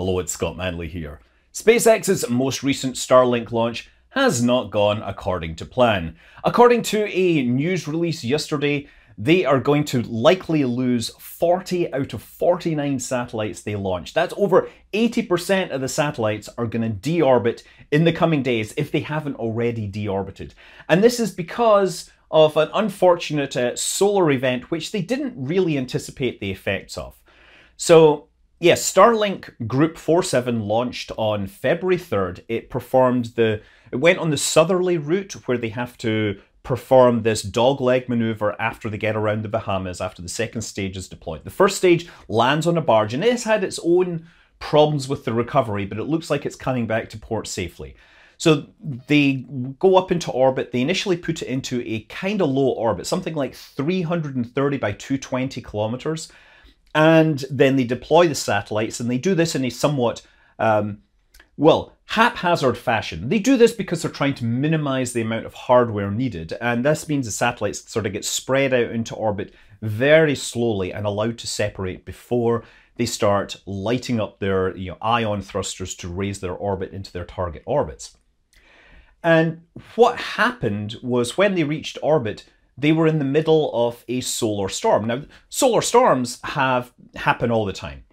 Hello, it's Scott Manley here. SpaceX's most recent Starlink launch has not gone according to plan. According to a news release yesterday, they are going to likely lose 40 out of 49 satellites they launched. That's over 80% of the satellites are going to deorbit in the coming days if they haven't already deorbited. And this is because of an unfortunate uh, solar event which they didn't really anticipate the effects of. So Yes, Starlink Group 47 launched on February 3rd. It performed the it went on the southerly route where they have to perform this dogleg maneuver after they get around the Bahamas after the second stage is deployed. The first stage lands on a barge and it has had its own problems with the recovery, but it looks like it's coming back to port safely. So they go up into orbit. They initially put it into a kind of low orbit, something like 330 by 220 kilometers and then they deploy the satellites, and they do this in a somewhat, um, well, haphazard fashion. They do this because they're trying to minimize the amount of hardware needed, and this means the satellites sort of get spread out into orbit very slowly and allowed to separate before they start lighting up their you know, ion thrusters to raise their orbit into their target orbits. And what happened was when they reached orbit, they were in the middle of a solar storm. Now, solar storms have happen all the time.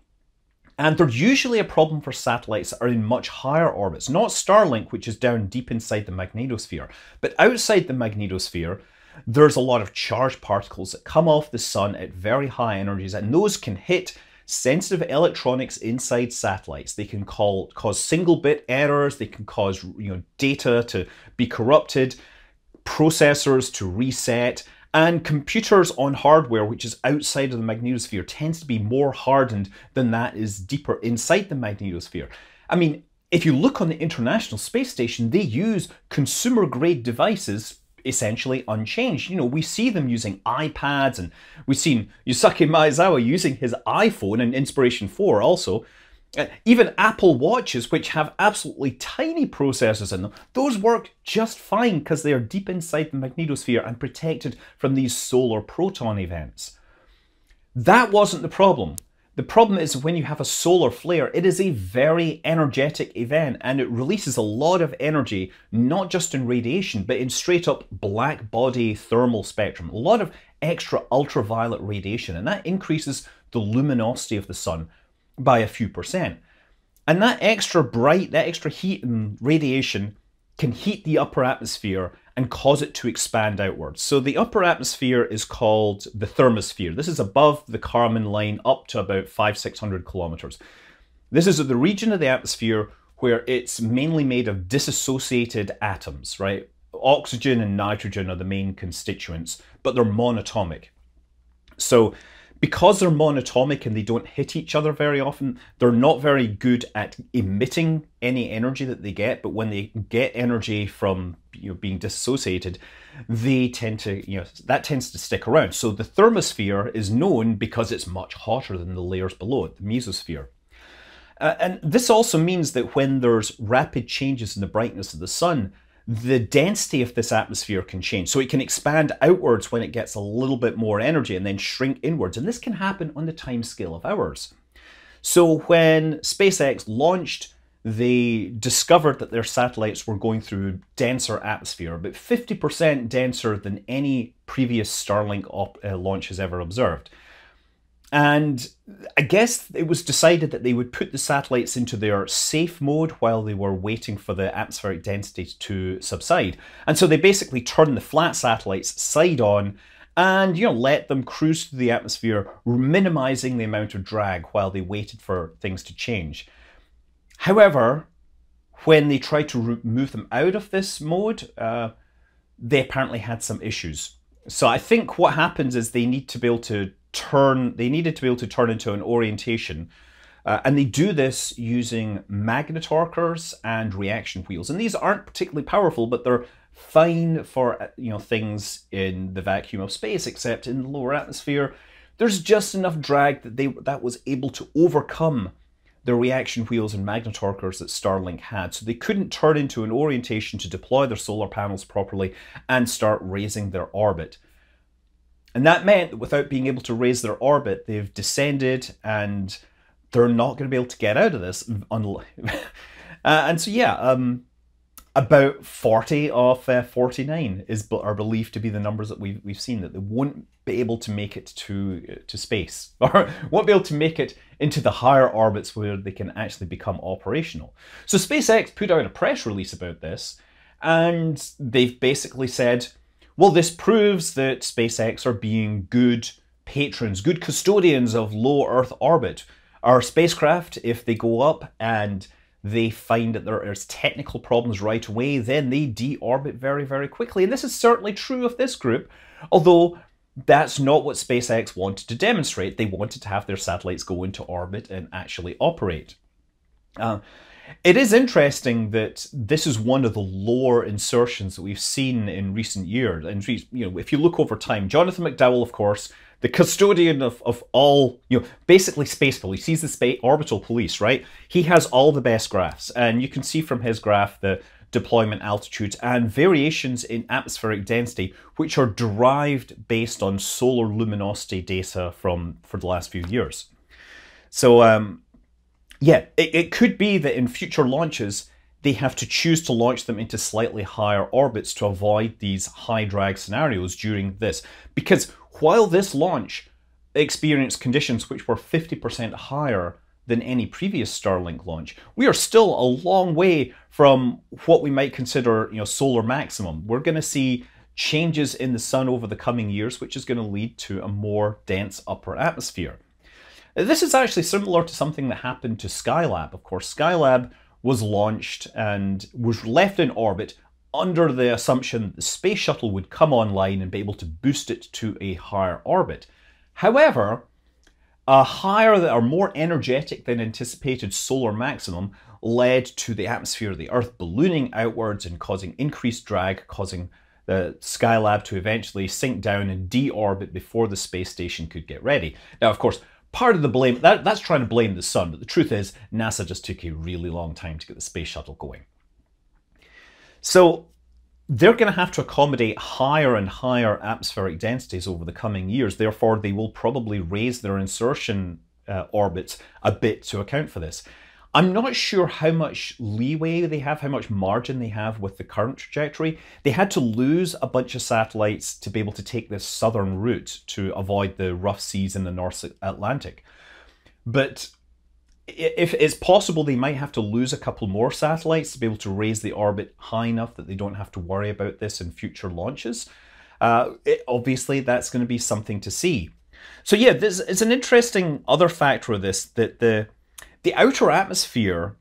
And they're usually a problem for satellites that are in much higher orbits, not Starlink, which is down deep inside the magnetosphere. But outside the magnetosphere, there's a lot of charged particles that come off the sun at very high energies, and those can hit sensitive electronics inside satellites. They can call, cause single bit errors, they can cause you know, data to be corrupted processors to reset, and computers on hardware which is outside of the magnetosphere tends to be more hardened than that is deeper inside the magnetosphere. I mean, if you look on the International Space Station, they use consumer grade devices essentially unchanged. You know, we see them using iPads and we've seen Yusaku Maezawa using his iPhone and Inspiration 4 also Uh, even Apple Watches, which have absolutely tiny processors in them, those work just fine because they are deep inside the magnetosphere and protected from these solar proton events. That wasn't the problem. The problem is when you have a solar flare, it is a very energetic event and it releases a lot of energy, not just in radiation, but in straight up black body thermal spectrum. A lot of extra ultraviolet radiation, and that increases the luminosity of the sun, by a few percent. And that extra bright, that extra heat and radiation can heat the upper atmosphere and cause it to expand outwards. So the upper atmosphere is called the thermosphere. This is above the Kármán line up to about five, 600 kilometers. This is the region of the atmosphere where it's mainly made of disassociated atoms, right? Oxygen and nitrogen are the main constituents, but they're monatomic. So because they're monatomic and they don't hit each other very often, they're not very good at emitting any energy that they get. But when they get energy from you know, being dissociated, they tend to, you know, that tends to stick around. So the thermosphere is known because it's much hotter than the layers below it, the mesosphere. Uh, and this also means that when there's rapid changes in the brightness of the sun, the density of this atmosphere can change. So it can expand outwards when it gets a little bit more energy and then shrink inwards. And this can happen on the time scale of hours. So when SpaceX launched, they discovered that their satellites were going through denser atmosphere, about 50% denser than any previous Starlink uh, launch has ever observed. And I guess it was decided that they would put the satellites into their safe mode while they were waiting for the atmospheric density to subside. And so they basically turned the flat satellites side on and you know let them cruise through the atmosphere, minimizing the amount of drag while they waited for things to change. However, when they tried to move them out of this mode, uh, they apparently had some issues. So I think what happens is they need to be able to turn, they needed to be able to turn into an orientation. Uh, and they do this using magnetorquers and reaction wheels. And these aren't particularly powerful, but they're fine for uh, you know things in the vacuum of space, except in the lower atmosphere. There's just enough drag that they that was able to overcome the reaction wheels and magnetorquers that Starlink had. So they couldn't turn into an orientation to deploy their solar panels properly and start raising their orbit. And that meant that without being able to raise their orbit, they've descended and they're not going to be able to get out of this. uh, and so, yeah, um, about 40 of uh, 49 is are believed to be the numbers that we've, we've seen that they won't be able to make it to to space or won't be able to make it into the higher orbits where they can actually become operational. So SpaceX put out a press release about this and they've basically said, well, this proves that SpaceX are being good patrons, good custodians of low Earth orbit. Our spacecraft, if they go up and they find that there is technical problems right away, then they deorbit very, very quickly. And this is certainly true of this group, although that's not what SpaceX wanted to demonstrate. They wanted to have their satellites go into orbit and actually operate. Uh, it is interesting that this is one of the lower insertions that we've seen in recent years. And you know, if you look over time, Jonathan McDowell, of course, the custodian of, of all, you know, basically space police. He's the space orbital police, right? He has all the best graphs. And you can see from his graph the deployment altitudes and variations in atmospheric density, which are derived based on solar luminosity data from for the last few years. So um, yeah, it, it could be that in future launches, they have to choose to launch them into slightly higher orbits to avoid these high drag scenarios during this. Because while this launch experienced conditions which were 50% higher than any previous Starlink launch, we are still a long way from what we might consider, you know, solar maximum. We're going to see changes in the sun over the coming years, which is going to lead to a more dense upper atmosphere. This is actually similar to something that happened to Skylab. Of course, Skylab was launched and was left in orbit under the assumption that the space shuttle would come online and be able to boost it to a higher orbit. However, a higher or more energetic than anticipated solar maximum led to the atmosphere of the Earth ballooning outwards and causing increased drag, causing the Skylab to eventually sink down and deorbit before the space station could get ready. Now, of course, part of the blame, that, that's trying to blame the sun, but the truth is NASA just took a really long time to get the space shuttle going. So they're going to have to accommodate higher and higher atmospheric densities over the coming years. Therefore, they will probably raise their insertion uh, orbits a bit to account for this. I'm not sure how much leeway they have, how much margin they have with the current trajectory. They had to lose a bunch of satellites to be able to take this southern route to avoid the rough seas in the North Atlantic. But if it's possible, they might have to lose a couple more satellites to be able to raise the orbit high enough that they don't have to worry about this in future launches. Uh, it, obviously, that's going to be something to see. So yeah, this is an interesting other factor of this that the the outer atmosphere,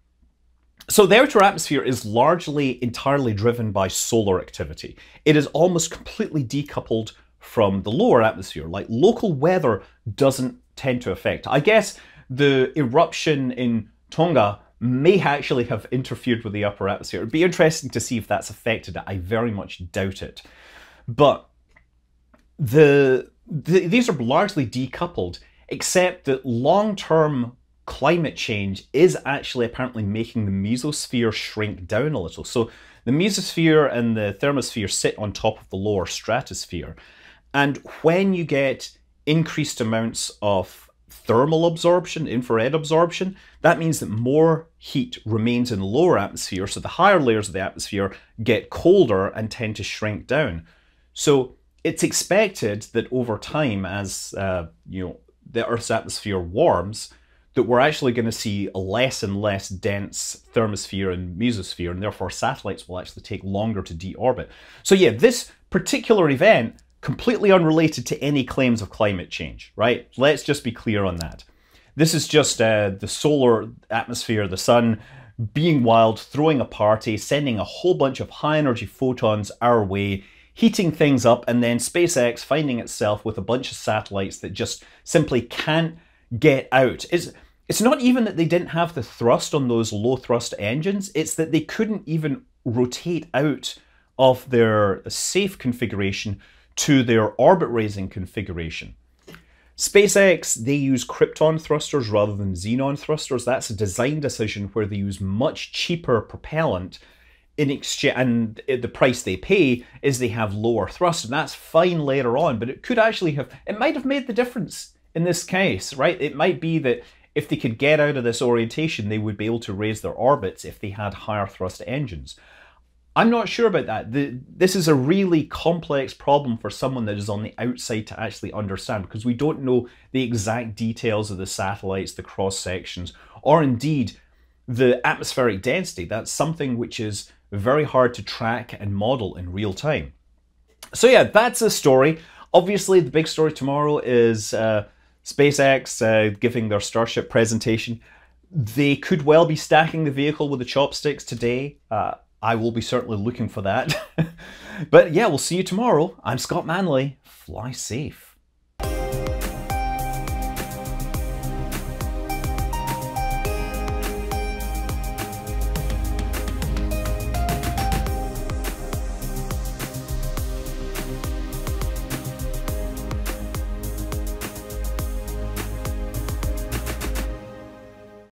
so the outer atmosphere is largely entirely driven by solar activity. It is almost completely decoupled from the lower atmosphere. Like local weather doesn't tend to affect. I guess the eruption in Tonga may actually have interfered with the upper atmosphere. It'd be interesting to see if that's affected it. I very much doubt it. But the, the these are largely decoupled, except that long-term climate change is actually apparently making the mesosphere shrink down a little. So the mesosphere and the thermosphere sit on top of the lower stratosphere. And when you get increased amounts of thermal absorption, infrared absorption, that means that more heat remains in the lower atmosphere, so the higher layers of the atmosphere get colder and tend to shrink down. So it's expected that over time, as uh, you know, the Earth's atmosphere warms, that we're actually going to see a less and less dense thermosphere and mesosphere, and therefore satellites will actually take longer to deorbit. So yeah, this particular event, completely unrelated to any claims of climate change, right? Let's just be clear on that. This is just uh, the solar atmosphere, the sun, being wild, throwing a party, sending a whole bunch of high energy photons our way, heating things up, and then SpaceX finding itself with a bunch of satellites that just simply can't get out. It's, it's not even that they didn't have the thrust on those low thrust engines, it's that they couldn't even rotate out of their safe configuration to their orbit raising configuration. SpaceX, they use Krypton thrusters rather than Xenon thrusters. That's a design decision where they use much cheaper propellant in exchange, and the price they pay is they have lower thrust, and that's fine later on, but it could actually have, it might have made the difference in this case, right? It might be that if they could get out of this orientation, they would be able to raise their orbits if they had higher thrust engines. I'm not sure about that. The, this is a really complex problem for someone that is on the outside to actually understand because we don't know the exact details of the satellites, the cross sections, or indeed the atmospheric density. That's something which is very hard to track and model in real time. So yeah, that's a story. Obviously, the big story tomorrow is uh, SpaceX uh, giving their Starship presentation. They could well be stacking the vehicle with the chopsticks today. Uh, I will be certainly looking for that. but yeah, we'll see you tomorrow. I'm Scott Manley. Fly safe.